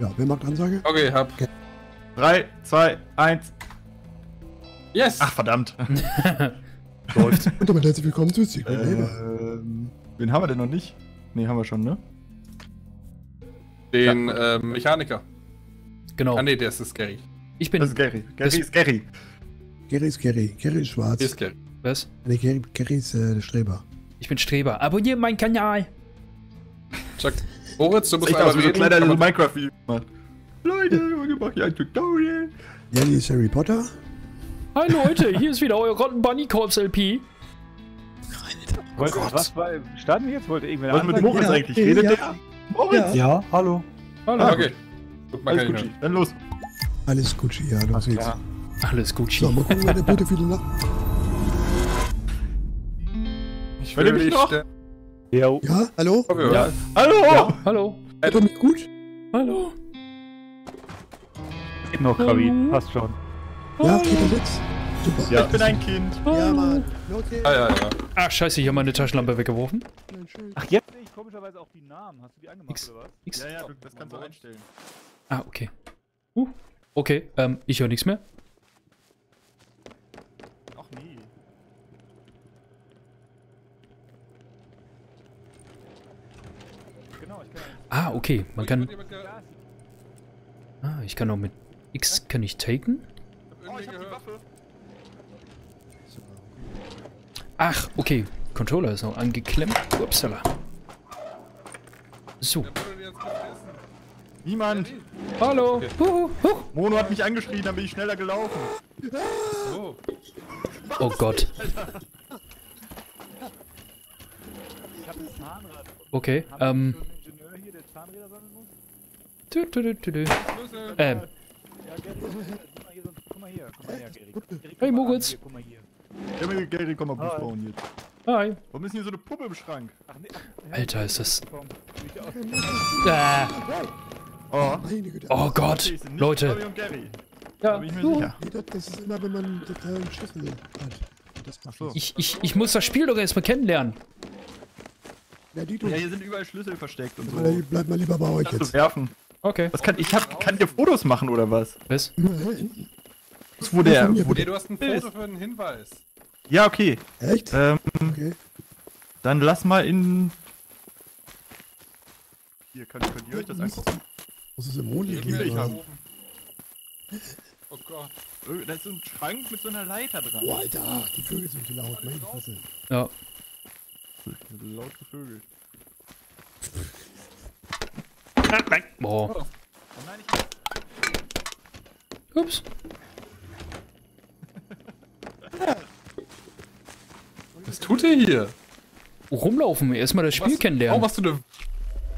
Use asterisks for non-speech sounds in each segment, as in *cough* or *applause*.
Ja, wer macht Ansage? Okay, hab. 3, 2, 1. Yes! Ach, verdammt. *laughs* Läuft. *laughs* Und damit herzlich willkommen zu Secret Neighbor. ähm, wen haben wir denn noch nicht? Ne, haben wir schon, ne? Den ähm, Mechaniker. Genau. Ah, nee, der ist das Gary. Ich bin. Das ist Gary. Gary Das- ist Gary. Gary ist Gary. Gary ist schwarz. Hier ist Gary. was? Nee, Gary, Gary ist äh, der Streber. Ich bin Streber. Abonniert meinen Kanal. Chuck. Moritz, du musst Ich aus einmal wie so ein reden. kleiner aber- Minecraft-Video gemacht. Leute, wir machen hier ein Tutorial. Ja, die ist Harry Potter. Hi Leute, hier ist wieder euer Rotten Bunny Corps LP. Wollte, Gott. was war, starten wir jetzt? Wollte irgendwer Was mit? Moritz Ja, eigentlich? ja, Redet ja. der? Moritz? Ja, hallo. Hallo. Ah, okay. Guck mal, Alles ich Schi. Dann los. Alles Gucci, ja, los geht's. klar. Alles gut, So, mal gucken, wer der Bote die Nacht. Ich mich nicht noch? Jo. Ja, hallo? Okay, Ja. Hallo! Ja, hallo. Hört mich gut? Hallo. Geht noch, Krabi. Passt schon. Ja, geht ihr mit? Super. Ja, ich bin ein Kind. Ja, Mann. Okay. Ah, ja, ja. Ach, scheiße, ich habe meine Taschenlampe weggeworfen. Ach, jetzt sehe ich komischerweise auch die Namen. Hast du die angemacht Nix. oder was? X. Ja, ja, das kannst du einstellen. Ah, okay. Uh. Okay, ähm, ich höre nichts mehr. Ach nee. Genau, ich kann. Ah, okay. Man kann. Ah, ich kann auch mit X kann ich taken. Hab Oh, ich irgendwie hab die gehört. Waffe. Ach, okay. Controller ist noch angeklemmt. Upsala. So. Niemand. Hallo. Okay. Huhu, huch. Mono hat mich angeschrien, dann bin ich schneller gelaufen. Oh. Oh Gott. Ich habe ein Zahnrad. Okay. Ähm. Einen hier, sammeln muss? Tü, tü, tü, tü. Ähm. Ja, Gary, guck mal hier, sonst- guck mal hier. Guck mal her, Gary. Gut. Gary, guck Hey, mal an, Moritz. hier, Guck mal hier. Ja, mir- Gary, komm mal Hi. bauen jetzt. Hi. Warum ist denn hier so eine Puppe im Schrank? Ach, nee, ach, Alter, ist das. Ah. Oh. Oh Gott. Leute. Ja. Nee, das, ist immer, wenn man den Schlüssel hat. Ich, ich, ich muss das Spiel doch erstmal kennenlernen. Ja, die. Ja, hier sind überall Schlüssel versteckt und so. Bleib mal lieber bei euch Kannst du jetzt. werfen. Okay. Was kann ich hab, kann dir Fotos machen oder was? Was? Wo der, wo der du hast ein Foto für einen Hinweis. Ja, okay. Echt? Ähm, Okay. dann lass mal in. Hier, könnt, könnt ihr euch das angucken? Muss es im Mond liegen? will ich oder? haben. Oh Gott. Da ist so ein Schrank mit so einer Leiter dran. Oh, Alter, die Vögel sind so laut. Meine Fresse. Ja. Laut gevögelt. Boah. Oh nein, ich Ups. Was tut ihr hier? Rumlaufen. Erstmal das Spiel Was- kennenlernen. Warum hast du eine.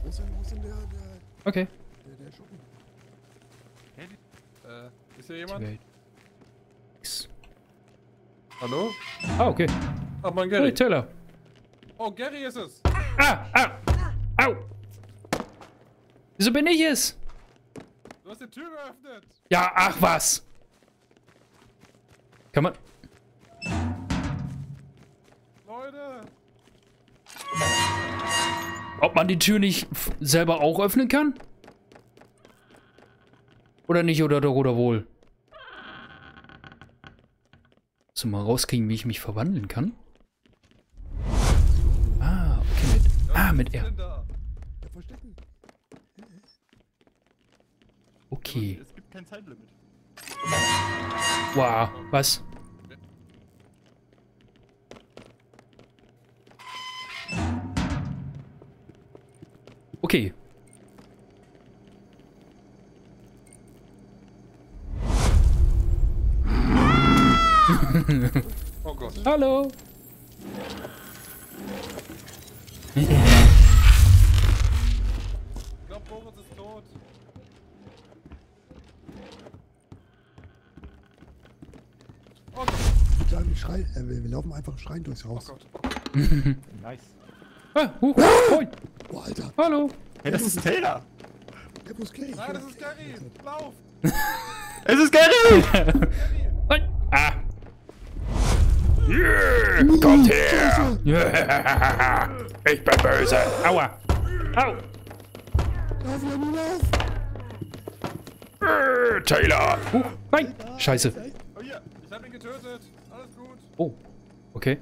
Wo ist denn, wo ist denn der, der, Okay. der, der Schuppen? Äh, ist hier jemand? Hallo? Ah, okay. Ach, mein Hey, Gary. Teller. Oh, Gary ist es. Ah, ah. Au. Wieso bin ich es? Du hast die Tür geöffnet. Ja, ach was. Kann man. Leute. Ob man die Tür nicht selber auch öffnen kann? Oder nicht, oder doch, oder wohl? So mal rauskriegen, wie ich mich verwandeln kann. Ja, verstecken. Okay. Es gibt kein Zeitlimit. Wow, was? Okay. Oh Gott. Hallo. *laughs* Moritz ist tot. Oh Gott. Ich würde sagen, wir, schrei, äh, wir, wir laufen einfach schreien durchs Oh Haus. Gott. *laughs* Nice. Ah, huch, moin. Oh, Alter. Hallo. Hey, das ist Taylor. Der muss Gary. Nein, das ist Gary. Lauf. *laughs* Es ist Gary! Nein. Ah. Yeah, kommt her. Ich bin böse. Aua. Au. Äh, Taylor! Uh, nein! Scheiße. Oh, hier. Ich hab ihn getötet. Alles gut. Oh, okay.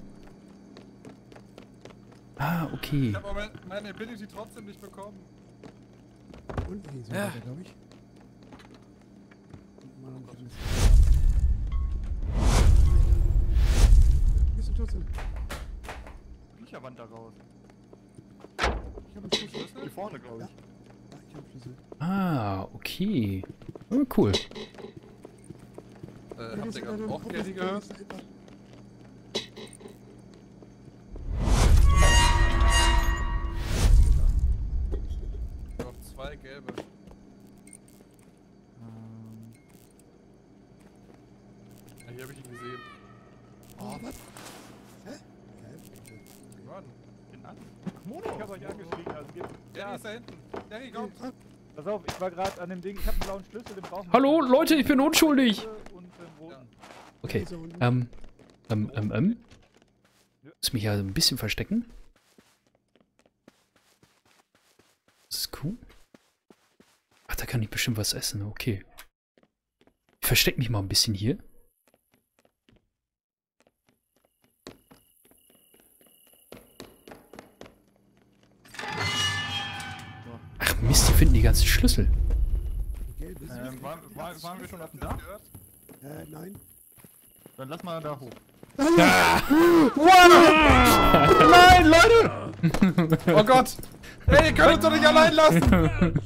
Ah, okay. Ich hab aber meine Ability trotzdem nicht bekommen. Unten ging so Ja. glaube ich. Bisschen- Bist du trotzdem? Bücherwand da raus. Ich habe einen Schlüssel. Hier vorne, glaube ich. Ja, Ah, okay. Oh, cool. Äh, Ja, habt ihr gerade auch Gary das gehört? Noch zwei gelbe. Ähm, Ja, hier hab ich ihn gesehen. Oh, was? Hä? Geil. Mann. Den an. Ich hab euch angeschrieben, also Gary Ja, ist da hinten. Gary, komm. Pass auf, ich war gerade an dem Ding, ich hab einen blauen Schlüssel, den brauchen. Hallo, Leute, ich bin unschuldig. Den roten. Okay. Ähm, ähm, ähm, ähm. Muss mich ja ein bisschen verstecken. Das ist cool. Ach, da kann ich bestimmt was essen. Okay. Ich versteck mich mal ein bisschen hier. Finden die ganzen Schlüssel. Ähm, waren, waren, waren wir schon auf dem Dach? Gehört? Äh, nein. Dann lass mal da hoch. Nein, Leute! *laughs* Oh Gott! Ey, ihr könnt uns doch nicht allein lassen! *laughs*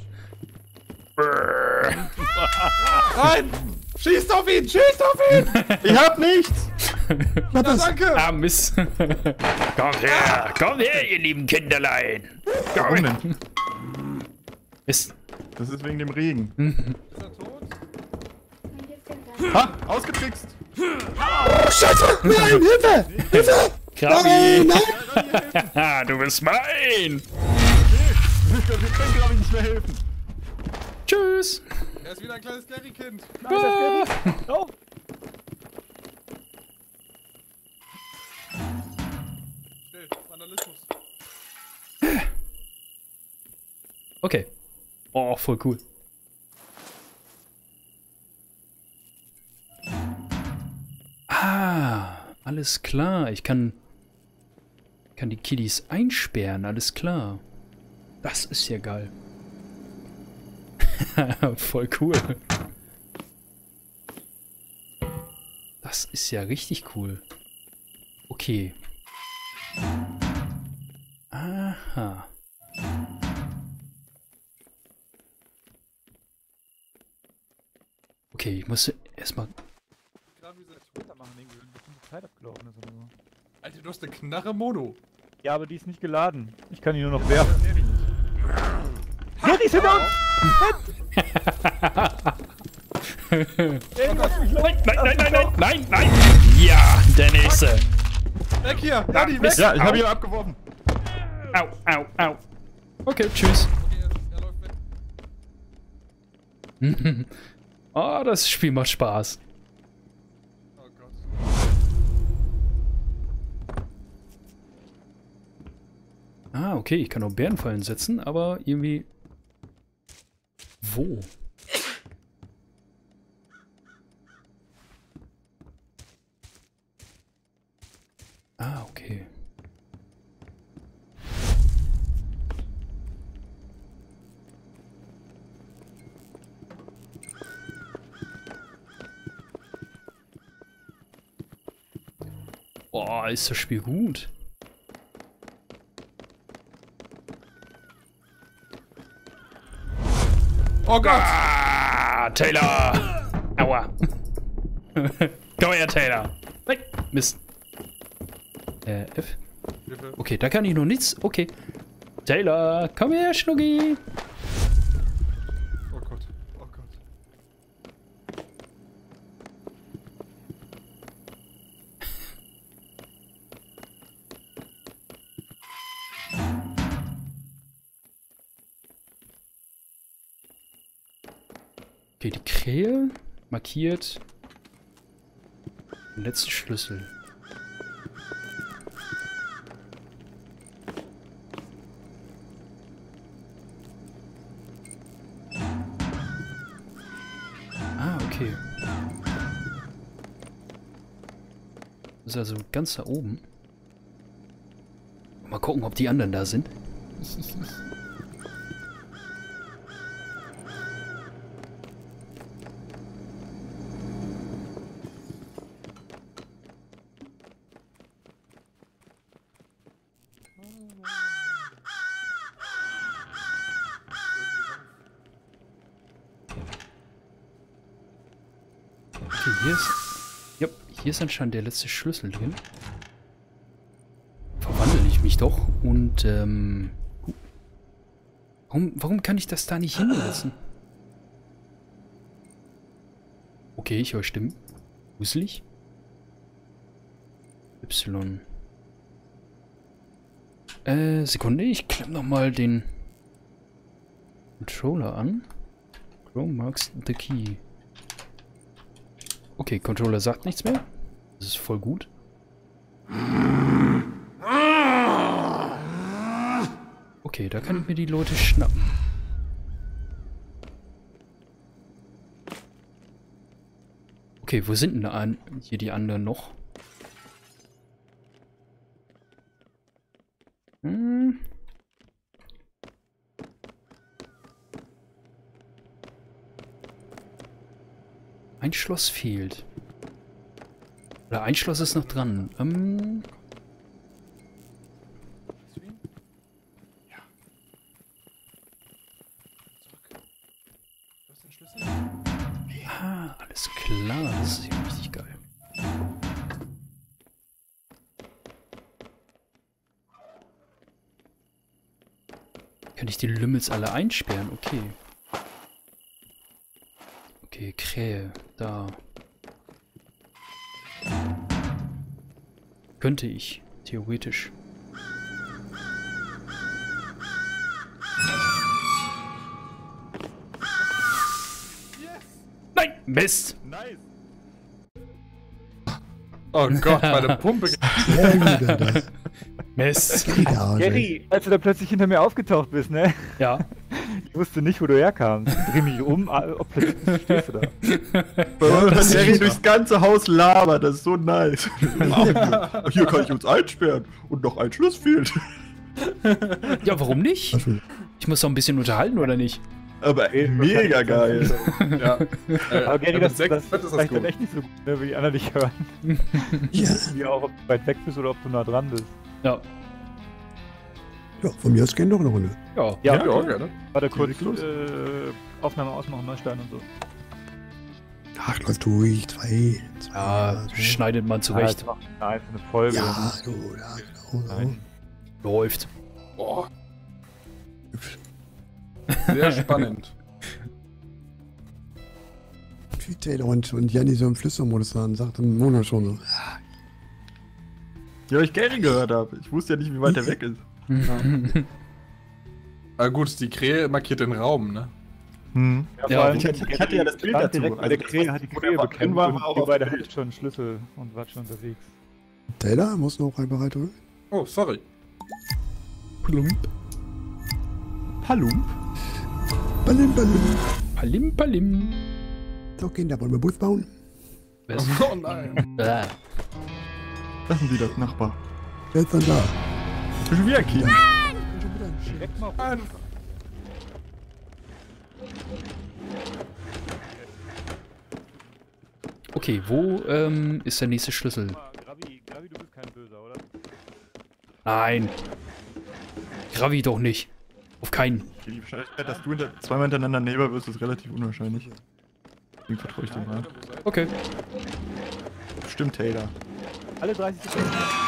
Nein! Schießt auf ihn! Schießt auf ihn! Ich hab nichts! Ja, danke! Ah, Mist. *laughs* Kommt her, kommt her, ihr lieben Kinderlein. Warum Mist. Das ist wegen dem Regen. Ist er tot? Ha! Ausgetrickst! Oh, Scheiße! Nein, Hilfe! Hilfe! Krabi. Nein, nein! Haha, *laughs* du bist mein. Wir können gerade nicht mehr helfen. Tschüss. Er ist wieder ein kleines Gary-Kind. Ah. *laughs* Oh, Still, Vandalismus. Okay. Oh, voll cool. Ah, alles klar. Ich kann, kann die Kiddies einsperren. Alles klar. Das ist ja geil. *laughs* voll cool. Das ist ja richtig cool. Okay. Erstmal. Gerade wie gesagt, weitermachen, irgendwie, wenn bestimmte Zeit abgelaufen ist oder so. Alter, du hast eine Knarre Mono. Ja, aber die ist nicht geladen. Ich kann die nur noch werfen. Ja, die sind da! Irgendwas mich Nein, nein, nein, nein, nein, nein, nein! Ja, der nächste! Weg hier! Daddy, weg! Ja, ich Au. hab ihn abgeworfen. Au, au, au. Okay, tschüss. Okay, er, er läuft weg. Oh, das Spiel macht Spaß. Ah, okay, ich kann auch Bärenfallen setzen, aber irgendwie. Wo? Ah, okay. Ist das Spiel gut. Oh Gott! Ah, Taylor! Aua. *laughs* Komm her, Taylor. Nein, Mist. Äh, F. Okay, da kann ich noch nichts. Okay. Taylor, komm her, Schnucki. Markiert den letzten Schlüssel. Okay. Das ist also ganz da oben. Mal gucken, ob die anderen da sind. *laughs* Okay, hier ist... Ja, hier ist anscheinend der letzte Schlüssel drin. Verwandle ich mich doch und, ähm... Warum, warum kann ich das da nicht hinlassen? Okay, ich höre Stimmen. Gruselig. Y. Äh, Sekunde, ich klemm noch mal den Controller an. Chrome marks the key. Okay, Controller sagt nichts mehr. Das ist voll gut. Okay, da kann ich mir die Leute schnappen. Okay, wo sind denn hier die anderen noch? Schloss fehlt. Oder ein Schloss ist noch dran. Ähm, Schlüssel? ah, alles klar. Das ist ja richtig geil. Kann ich die Lümmels alle einsperren? Okay. Okay. Da. Könnte ich. Theoretisch. Nein! Mist! Nice. Oh Gott, meine *laughs* Pumpe. Mist! Gary, als du da plötzlich hinter mir aufgetaucht bist, ne? Ja. Ich wusste nicht, wo du herkamst. Dreh mich um, ah, ob plötzlich *laughs* stehst du da. Weil das Harry ist durchs ganze Haus labert, das ist so nice. *laughs* Hier kann ich uns einsperren und noch ein Schluss fehlt. Ja, warum nicht? Ich muss doch ein bisschen unterhalten, oder nicht? Aber ey, mega geil. ja. Äh, Aber Gary, das, das, das ist ist das vielleicht dann echt nicht so gut, ne, wie die anderen dich hören. Ja, Wie auch, ob du weit weg bist oder ob du nah dran bist. Ja. Ja, von mir aus gerne noch eine Runde. Ja. Ja, Ja, ja, gerne. Warte kurz, äh, Aufnahme ausmachen, Neustellen und so. Ach, läuft durch. Zwei. zwei Ja, so. schneidet man zurecht. Macht eine einzelne Folge. Ja, du, ja, genau. So. Nein. Läuft. Boah, Hübsch. sehr spannend. *laughs* Taylor und, und Janni so im Flüstermodus waren, sagte Mona schon so. Ja, ich Gary gehört habe. Ich wusste ja nicht, wie weit er weg ist. *laughs* Ah gut, die Krähe markiert den Raum, ne? Hm. Ja, Ja, ich hatte- ich hatte ja das Bild dazu. Direkt bei Also der Krähe hat die Krähe bekämpft war, und war auch ihr auf beide Bild. schon einen Schlüssel und wart schon unterwegs. Taylor, muss noch ein bereit oder? Oh, sorry. Plump. Palum? Ballim, ballim. Palim, palim. So, Kinder, wollen wir Bus bauen? Oh nein. Äh. Lassen Sie das, Nachbar. Wer ist dann da? Ich bin schon wieder Kind. Schon wieder ein mal Nein. Okay, wo ähm, ist der nächste Schlüssel? Gravi, Gravi, du bist kein Böser, oder? Nein. Gravi doch nicht. Auf keinen. Okay, die Wahrscheinlichkeit, dass du hinter, zweimal hintereinander Neighbor wirst, ist relativ unwahrscheinlich. Deswegen vertraue ich dir mal. Okay. Stimmt, Taylor. Alle 30 Sekunden.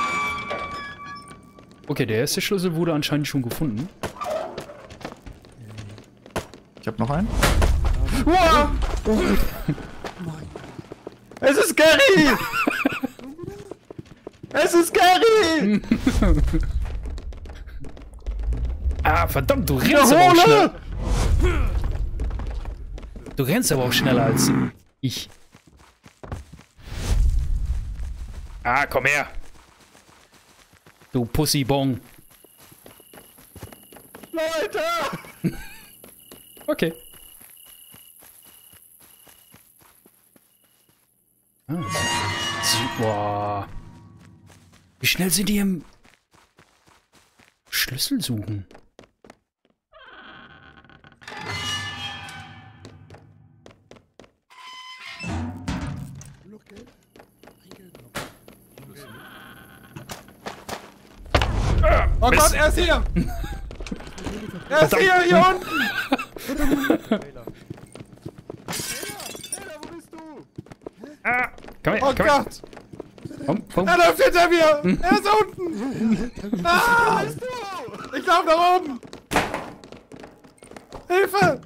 Okay, der erste Schlüssel wurde anscheinend schon gefunden. Ich hab noch einen. Nein. Es ist Gary! es ist Gary! Ah, verdammt, du rennst aber auch schnell. Wiederhole! Du rennst aber auch schneller als ich. Ah, komm her. Du Pussybong. Leute! *laughs* Okay. Ah. Wie schnell sind die im Schlüssel suchen? Ist hier! er ist hier, hier unten! Komm her, Oh komm her. Gott! Komm, komm. Er läuft hinter mir! Er ist unten! Ah! Ich lauf nach oben! Hilfe!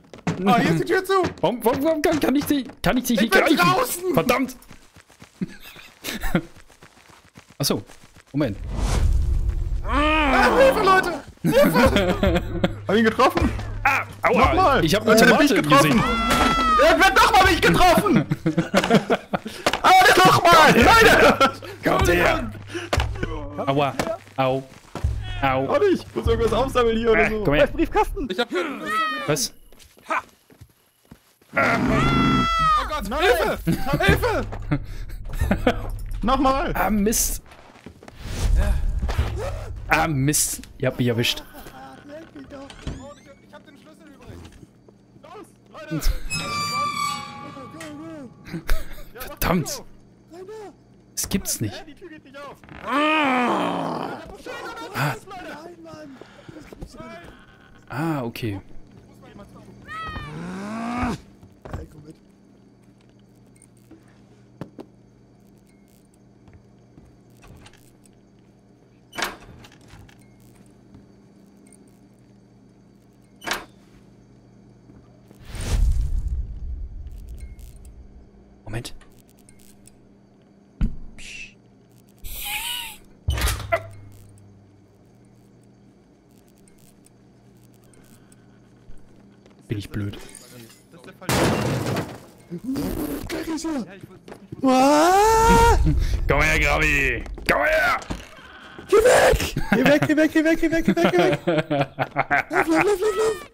Oh, hier ist die Tür zu! Warum, warum, warum kann, kann ich dich, kann ich dich nicht bin greifen? draußen! Verdammt! Achso, Moment. Ah, Hilfe, Leute! *laughs* Hab ihn getroffen? Ah, aua, Nochmal. ich habe eine Tomate im getroffen. Gesicht. Er wird nochmal mich getroffen! *laughs* Aber nochmal! Nein! Kommt her! Aua, au, au. Auch nicht! Ich muss irgendwas aufsammeln hier oder Ah, so. komm her. ist Briefkasten! Ich hab Was? Oh Gott, Hilfe! Hilfe! *laughs* Nochmal! Ah, Mist. Ah, Mist. Ihr habt mich erwischt. Verdammt. Das gibt's nicht. Ah, ah okay. Bin ich blöd. Gleich ist er. Ah! Komm her, Gravi! Komm her! Geh weg! Geh weg, geh weg, geh weg, geh weg, geh weg, geh weg! Lauf, lauf, lauf, lauf, lauf!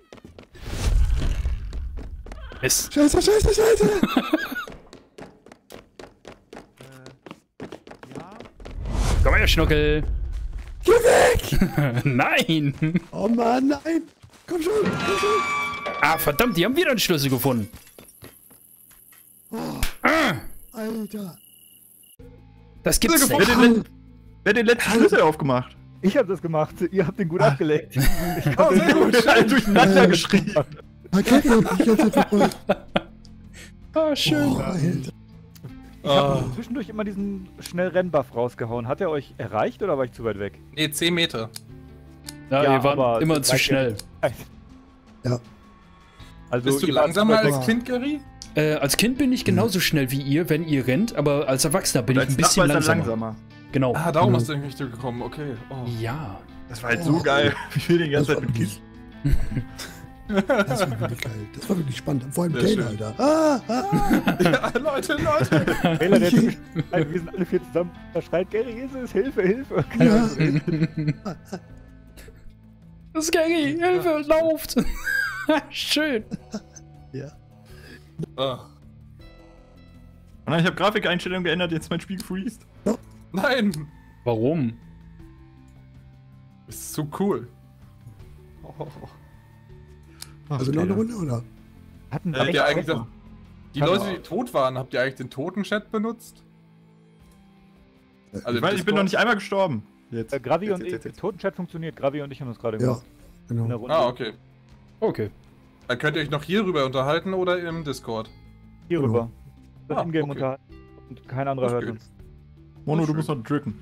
Mist. Scheiße, scheiße, scheiße! Komm her, Schnuckel! Geh weg! *laughs* Nein! Oh Mann, nein! Komm schon, komm schon! Ah, verdammt, die haben wieder einen Schlüssel gefunden. Alter! Das gibt's Wer nicht. den, wer hat den letzten Schlüssel aufgemacht? Ich hab das gemacht. Ihr habt den gut abgeleckt. *laughs* Ich Oh, sehr gut. Alle durcheinander geschrien. Ah, Kacke, hab ich Zeit verfolgt. Ah, schön. Oh, Alter. Ich hab zwischendurch immer diesen schnell Rennbuff rausgehauen. Hat er euch erreicht oder war ich zu weit weg? Nee, 10 Meter. Ja, Ja, ihr wart aber immer zu schnell. Ja, Also Bist du langsamer als. Kind, Gary? Äh, als Kind bin ich genauso schnell wie ihr, wenn ihr rennt, aber als Erwachsener bin ich ein bisschen er langsamer. langsamer. Genau. Ah, darum hast du in die Richtung gekommen, okay. Oh. Ja. Das war halt so geil. *laughs* Wie viel die ganze Zeit mit Kisten. *laughs* das war wirklich geil. Das war wirklich spannend. Vor allem Kane. Alter. Ah, ah. *laughs* Ja, Leute, Leute. Taylor, der Typ, wir sind alle vier zusammen. Da schreit Gary, ist es? Hilfe, Hilfe. Ja. Das ist Gary, Hilfe, lauft! *laughs* Schön. ja. Ah. Oh nein, ich habe Grafikeinstellungen geändert, jetzt mein Spiel freest. Nein. Warum? Ist zu cool. Oh. Also noch eine Runde, oder? Hatten Habt ihr eigentlich das, die Leute, die tot waren, habt ihr eigentlich den Toten-Chat benutzt? Also Ich meine, ich bin noch nicht einmal gestorben. Jetzt. äh, Gravi Jetzt, und jetzt, ich, jetzt. Totenchat funktioniert. Gravi und ich haben uns gerade Ja, gemacht. In der genau. Runde. Ah, okay. Okay. Dann könnt ihr euch noch hierüber unterhalten oder im Discord. Hier Genau. rüber. Das Ah, Ingame okay. unterhalten. Und kein anderer Das hört geht. uns. Mono, du musst noch drücken.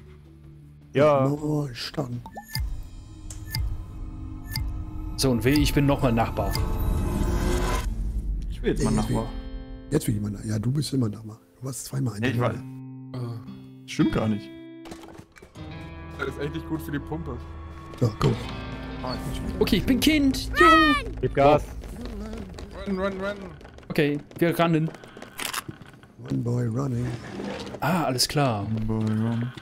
Ja. Oh, stark. So, und weh, ich bin nochmal Nachbar. Ich will jetzt mal Ey, Nachbar. Jetzt will jemand. Ja, du bist immer da mal. Du warst zweimal ein. Nee, ich war. Ah, Stimmt gar nicht. Das ist echt nicht gut für die Pumpe. So, komm. Ich. Okay, ich bin Kind. Juhu. Gib Gas. Run, run, run. Okay, wir rannen. One boy running. Ah, alles klar. One boy run.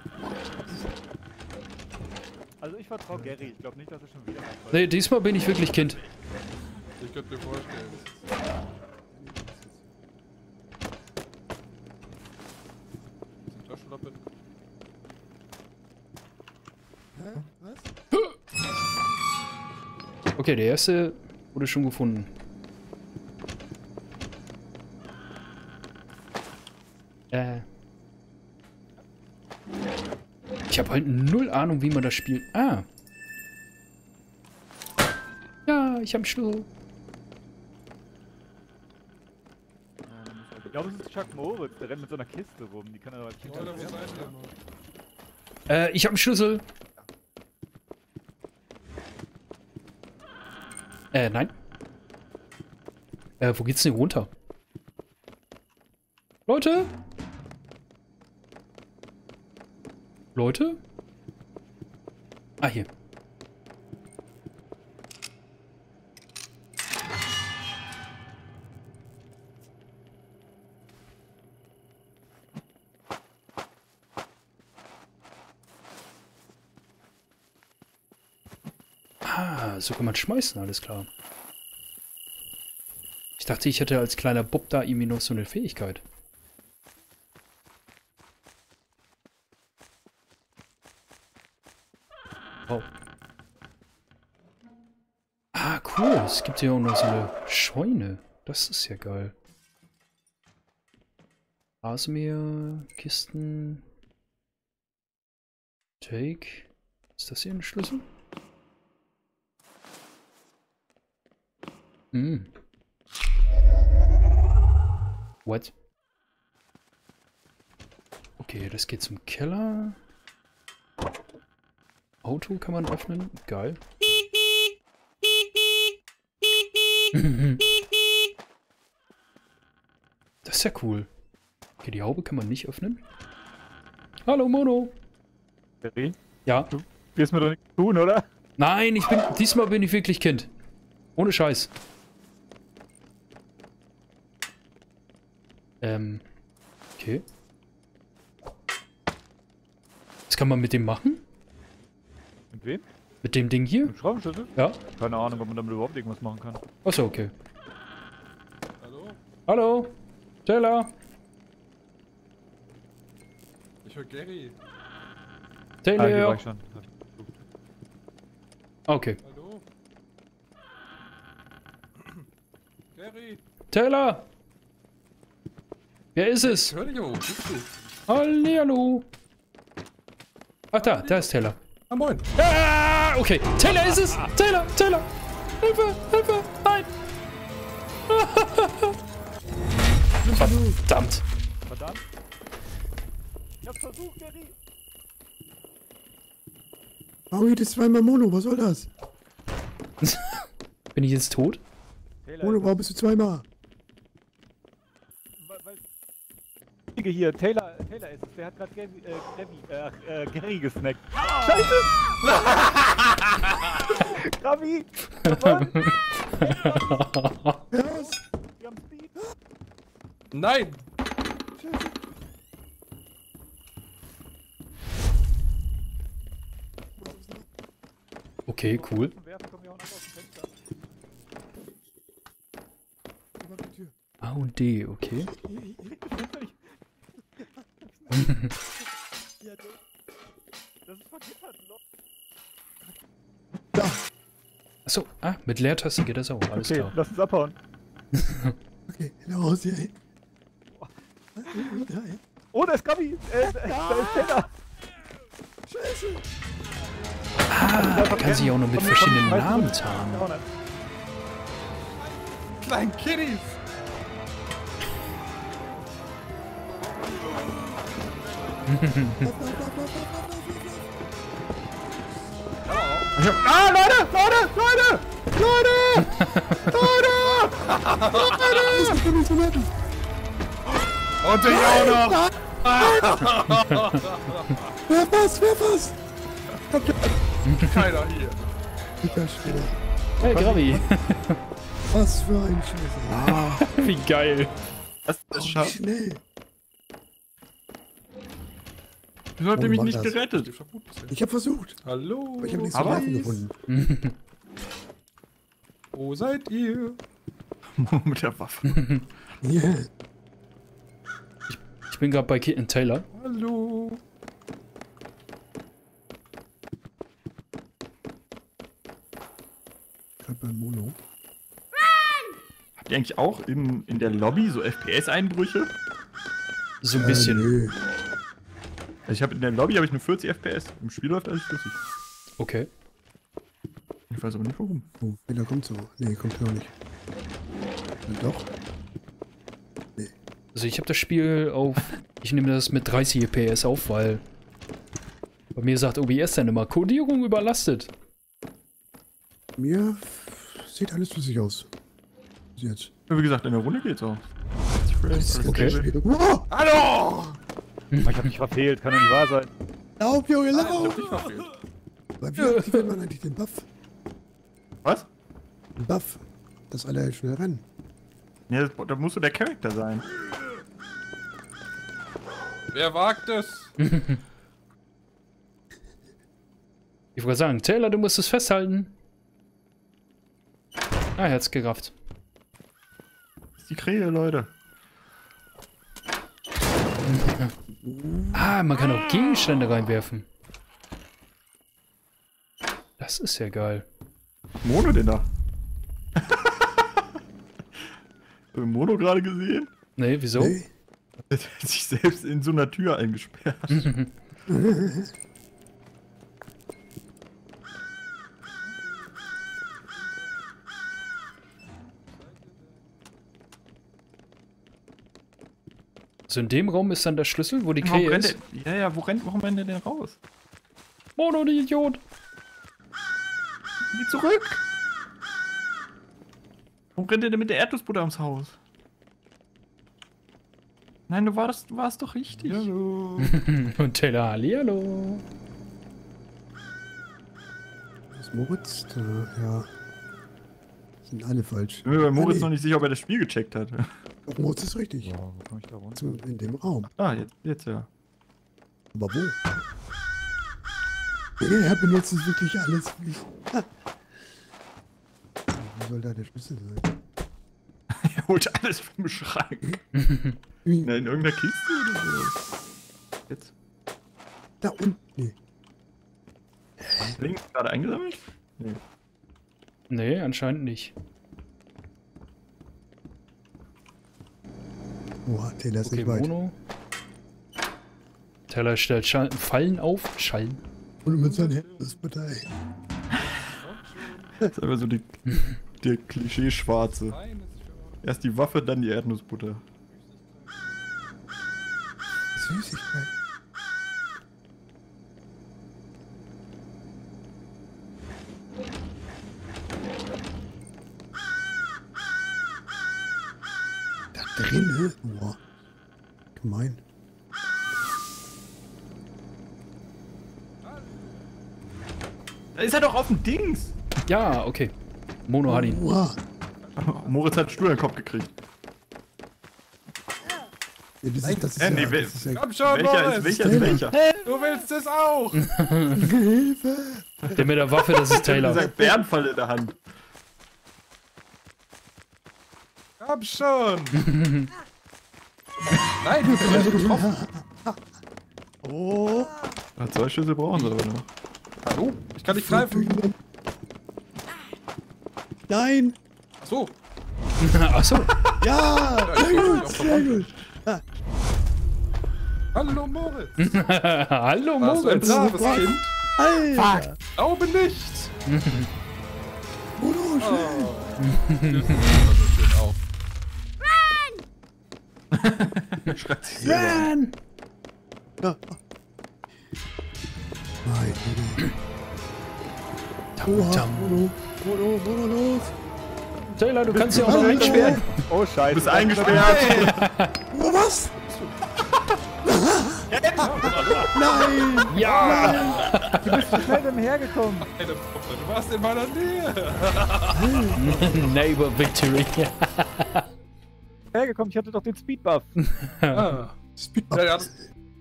Also ich vertraue Gary, ich glaube nicht, dass er schon wieder... Nee, diesmal bin ich wirklich Kind. Ich könnte mir vorstellen. Taschenlampe. Hä? Was? Okay, der erste wurde schon gefunden. Ich habe halt null Ahnung, wie man das spielt. Ah. Ja, ich habe einen Schlüssel. Ich glaube, es ist Chuck Moritz, der rennt mit so einer Kiste rum. Die kann er aber Leute, wo seid ihr? Äh, ich habe einen Schlüssel. Äh, nein. Äh, wo geht's denn runter? Leute? Leute? Ah, hier. Ah, so kann man schmeißen, alles klar. Ich dachte, ich hätte als kleiner Bob da irgendwie noch so eine Fähigkeit. Oh. Ah, cool. Es gibt hier auch noch so eine Scheune. Das ist ja geil. Rasenmäher, Kisten. Take. Ist das hier ein Schlüssel? Hm. What? Okay, das geht zum Keller. Auto kann man öffnen. Geil. Das ist ja cool. Okay, die Haube kann man nicht öffnen. Hallo Mono. Gary, Ja. du wirst mir doch nichts tun, oder? Nein, ich bin. Diesmal bin ich wirklich Kind. Ohne Scheiß. Ähm. Okay. Was kann man mit dem machen? Mit wem? Mit dem Ding hier? Mit dem Schraubenschlüssel? Ja. Keine Ahnung, ob man damit überhaupt irgendwas machen kann. Achso, okay. Hallo? Hallo? Taylor? Ich höre Gary. Ah, hier war Taylor? ich schon. Okay. Hallo? Gary, Taylor! Wer ist ich es? höre dich aber. Wo bist du? Hallihallo. Ach da, da ist Taylor. Ah, moin. Ah, okay. Taylor ist es! Taylor! Taylor! Hilfe! Hilfe! Nein! Verdammt! Verdammt. Ich hab's versucht, Gary. Warum geht es zweimal Mono? Was soll das? *laughs* Bin ich jetzt tot? Taylor, Mono, warum bist du zweimal? weil, weil hier, Taylor, Taylor ist es. Der hat gerade Gary, äh, äh, äh, Gary gesnackt. Scheiße! *laughs* *laughs* Wir haben Speed! Nein! Okay, cool. A und D, okay. Das ist vergittert. Da. Achso, ah, mit Leertaste geht das auch. Alles Okay, klar. lass uns abhauen. *laughs* Okay, raus hier. ey. Ja, ey. Oh, da ist Gabi! Äh, da ist Taylor! Ah, da kann sich auch noch mit verschiedenen Namen tarnen. Kleinen Kiddies! Ah, Leute! Leute! Leute! Leute! Nicht zu retten. Und ich auch noch! Wer was? Wer was? Keiner hier. Dicker Stelle. Hey, Gravi. Was für ein Scheiße. *laughs* Wie geil. Das ist schade. Schnell. Oh, mich Mann, nicht das- gerettet? Ich hab versucht, Hallo? aber ich habe nichts zu gefunden. *laughs* Wo seid ihr? *laughs* Mit der Waffe. *laughs* Yeah. Ich bin gerade bei Kitten Taylor. Hallo? Ein Mono. Habt ihr eigentlich auch in, in der Lobby so FPS-Einbrüche? So ein Äh, bisschen. nö. Also ich habe in der Lobby habe ich nur 40 FPS. Im Spiel läuft alles flüssig. Okay. Ich weiß aber nicht warum. Oh, Fehler kommt so. Nee, kommt noch nicht. Doch. Also ich habe das Spiel auf. *laughs* Ich nehme das mit 30 FPS auf, weil. Bei mir sagt OBS dann immer, Codierung überlastet. Mir sieht alles flüssig aus. Bis jetzt. Ja, Wie gesagt, in der Runde geht's auch. 60 Frames, alles Okay. stable. Wow! Hallo! Ich hab mich verfehlt, kann doch nicht wahr sein. Lauf, Junge, Ich lauf! hab dich verfehlt. Aber wie aktiviert man eigentlich den Buff? Was? Den Buff, dass alle schnell rennen. Ja, das, da musst du der Charakter sein. Wer wagt es? *laughs* Ich wollte sagen, Taylor, du musst es festhalten. Ah, er hat's gerafft. Das ist die Krähe, Leute. Ah, man kann auch Gegenstände reinwerfen. Das ist ja geil. Mono denn da? *laughs* Mono gerade gesehen? Nee, wieso? Nee? *laughs* Er hat sich selbst in so einer Tür eingesperrt. *laughs* So in dem Raum ist dann der Schlüssel, wo die Warum Krähe rennt ist. der, ja, ja, wo rennt, warum rennt der denn raus? Mono, die Idiot. Geh zurück! Warum rennt der denn mit der Erdnussbutter ums Haus? Nein, du warst, du warst doch richtig. Hallo. *laughs* Und Taylor. Das ist Moritz? Da, ja. Sind alle falsch. Ich bin mir bei Moritz nee. noch nicht sicher, ob er das Spiel gecheckt hat. Moritz ist richtig. Ja, wo komm ich da runter? Zum- In dem Raum. Ah, jetzt, jetzt ja. Aber wo? Nee, er benutzt es wirklich alles. Wo soll da der Schlüssel sein? *laughs* Er holt alles vom Schrank. *laughs* Wie? Na, in irgendeiner Kiste oder so. Jetzt. Da unten. Nee. Links gerade eingesammelt? Nee. Nee, anscheinend nicht. Oha, Taylor ist Okay, nicht weit. Mono. Taylor stellt Schall Fallen auf. Schallen. Und mit seinen Händen ist Partei. Das ist einfach so die, der Klischee-Schwarze. Erst die Waffe, dann die Erdnussbutter. Süßigkeit. Da drin, ne? Boah. Gemein. Da ist er doch auf dem Dings! Ja, okay. Mono hat ihn. Boah. *laughs* Moritz hat einen Stuhl in den Kopf gekriegt. Ja, das ist, das ist Äh, nee, ja, das ist ja Komm schon, Welcher Moritz! ist welcher ist welcher? Du willst es auch! *laughs* Hilfe. Der mit der Waffe, das ist Taylor. gesagt, Bärenfall in der Hand. Komm schon! *laughs* Nein, du bist nicht getroffen. Oh. Ja, zwei Schüsse brauchen sie aber noch. Hallo? Ich kann nicht greifen. Nein. Achso. *laughs* Achso. Ja. Sehr gut, sehr gut. Hallo Moritz. *laughs* Hallo, Warst du ein Moritz. braves Kind? Alter. Glaube nicht. Mono, schnell. Oh. schön auf. Schreit sich selber. Ran. Ja. Oha, Tam. Taylor, du kannst sie auch noch einsperren. Oh, scheiße. Du bist eingesperrt. Oh, was? Nein. Ja. Du bist zu schnell dem hergekommen. Du warst in meiner Nähe. Neighbor Victory. Hergekommen, ich hatte doch den Speedbuff. *laughs* Ah. Speed Ja, ja, das,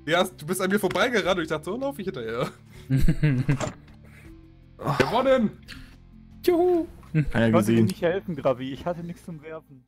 ja, du bist an mir vorbeigerannt und ich dachte, so laufe ich hinterher. *laughs* Gewonnen! Juhu. Keiner Ich konnte dir gesehen. nicht helfen, Gravi. Ich hatte nichts zum Werfen.